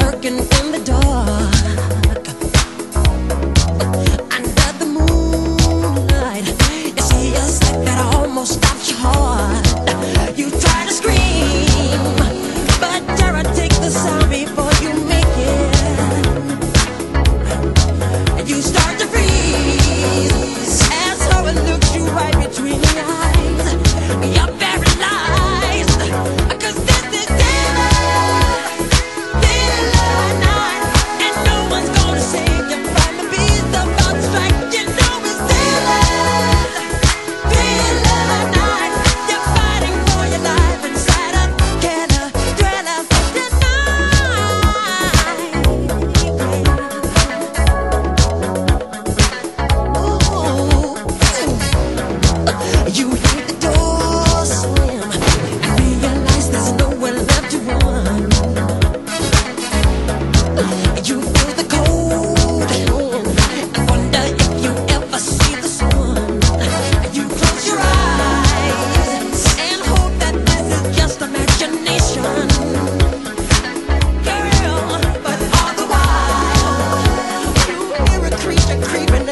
lurking in the door.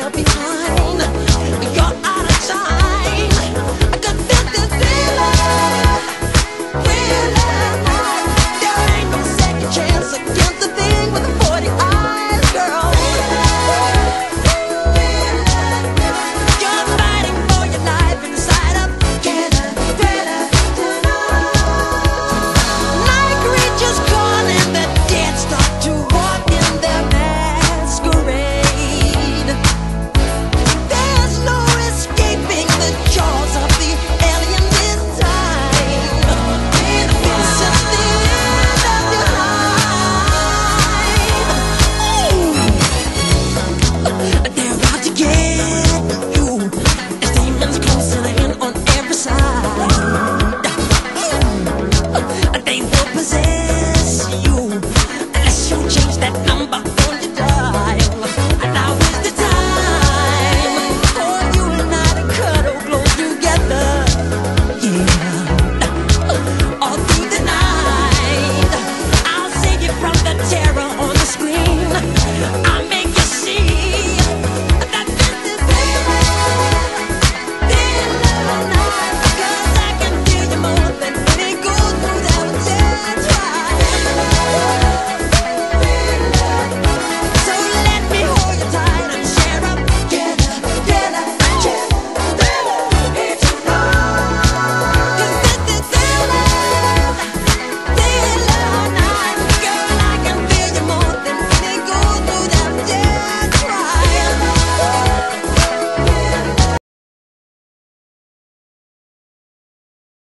left behind.